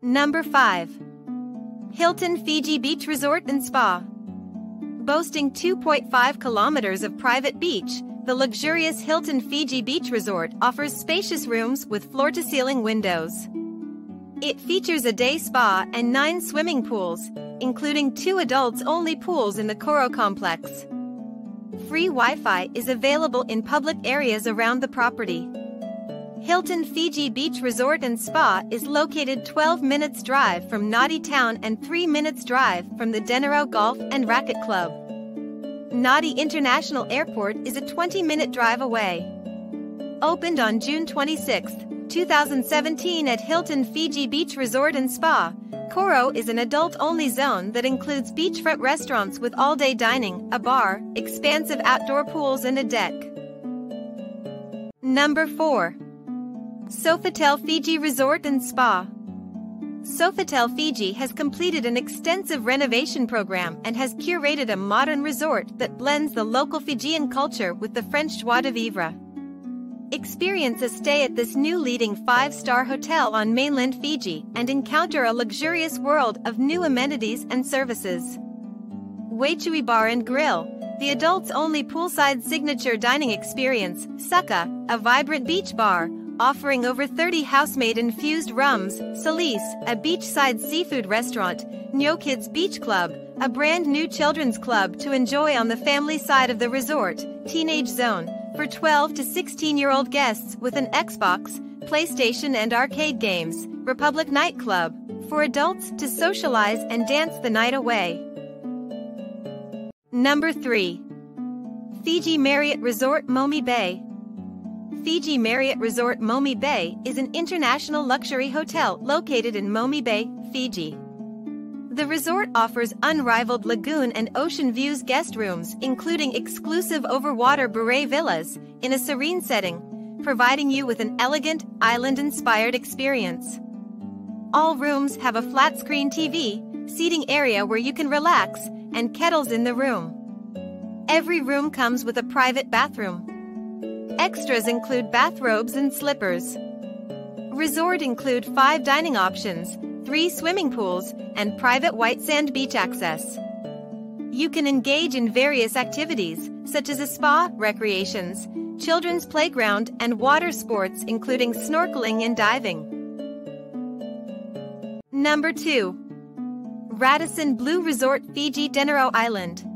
Number 5. Hilton Fiji Beach Resort and Spa. Boasting 2.5 kilometers of private beach, the luxurious Hilton Fiji Beach Resort offers spacious rooms with floor-to-ceiling windows. It features a day spa and nine swimming pools, including two adults-only pools in the Coro complex. Free Wi-Fi is available in public areas around the property. Hilton Fiji Beach Resort and Spa is located 12 minutes drive from Nadi Town and 3 minutes drive from the Denarau Golf and Racquet Club. Nadi International Airport is a 20-minute drive away. Opened on June 26, 2017 at Hilton Fiji Beach Resort and Spa, Coro is an adult-only zone that includes beachfront restaurants with all-day dining, a bar, expansive outdoor pools and a deck. Number 4. Sofitel Fiji Resort and Spa. Sofitel Fiji has completed an extensive renovation program and has curated a modern resort that blends the local Fijian culture with the French joie de vivre. Experience a stay at this new leading five-star hotel on mainland Fiji and encounter a luxurious world of new amenities and services. Waichui Bar and Grill, the adults-only poolside signature dining experience, Suka, a vibrant beach bar, offering over 30 house-made-infused rums, Solis, a beachside seafood restaurant, Nyo Kids Beach Club, a brand new children's club to enjoy on the family side of the resort, Teenage Zone, for 12 to 16-year-old guests with an Xbox, PlayStation and arcade games, Republic Nightclub, for adults to socialize and dance the night away. Number 3. Fiji Marriott Resort Momi Bay Fiji Marriott Resort Momi Bay is an international luxury hotel located in Momi Bay, Fiji. The resort offers unrivaled lagoon and ocean views guest rooms, including exclusive overwater bure villas, in a serene setting, providing you with an elegant, island-inspired experience. All rooms have a flat-screen TV, seating area where you can relax, and kettles in the room. Every room comes with a private bathroom, Extras include bathrobes and slippers. Resort include five dining options, three swimming pools, and private white sand beach access. You can engage in various activities, such as a spa, recreations, children's playground, and water sports including snorkeling and diving. Number 2. Radisson Blu Resort Fiji Denarau Island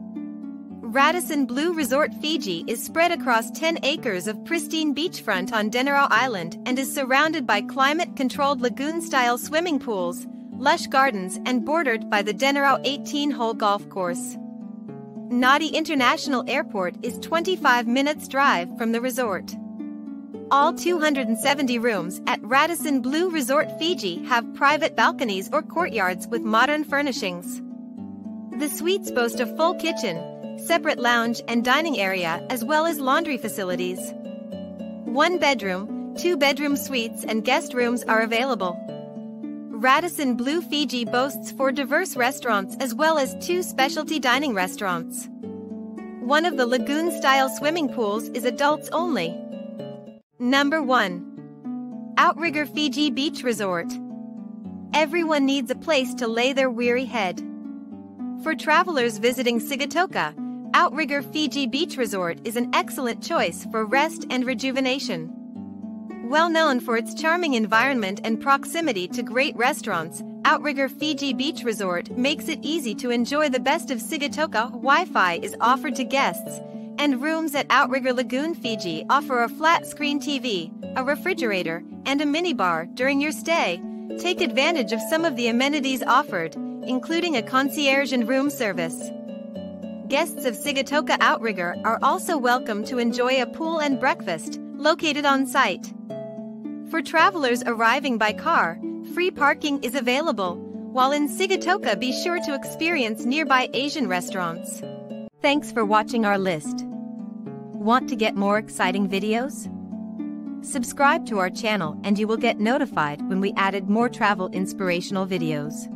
Radisson Blu Resort Fiji is spread across 10 acres of pristine beachfront on Denarau Island and is surrounded by climate-controlled lagoon-style swimming pools, lush gardens and bordered by the Denarau 18-hole golf course. Nadi International Airport is 25 minutes drive from the resort. All 270 rooms at Radisson Blu Resort Fiji have private balconies or courtyards with modern furnishings. The suites boast a full kitchen, separate lounge and dining area as well as laundry facilities. One bedroom, two bedroom suites and guest rooms are available. Radisson Blu Fiji boasts four diverse restaurants as well as two specialty dining restaurants. One of the lagoon-style swimming pools is adults only. Number 1. Outrigger Fiji Beach Resort. Everyone needs a place to lay their weary head. For travelers visiting Sigatoka, Outrigger Fiji Beach Resort is an excellent choice for rest and rejuvenation. Well known for its charming environment and proximity to great restaurants, Outrigger Fiji Beach Resort makes it easy to enjoy the best of Sigatoka. Wi-Fi is offered to guests, and rooms at Outrigger Lagoon Fiji offer a flat-screen TV, a refrigerator, and a minibar during your stay. Take advantage of some of the amenities offered, including a concierge and room service. Guests of Sigatoka Outrigger are also welcome to enjoy a pool and breakfast, located on site. For travelers arriving by car, free parking is available, while in Sigatoka be sure to experience nearby Asian restaurants. Thanks for watching our list. Want to get more exciting videos? Subscribe to our channel and you will get notified when we added more travel inspirational videos.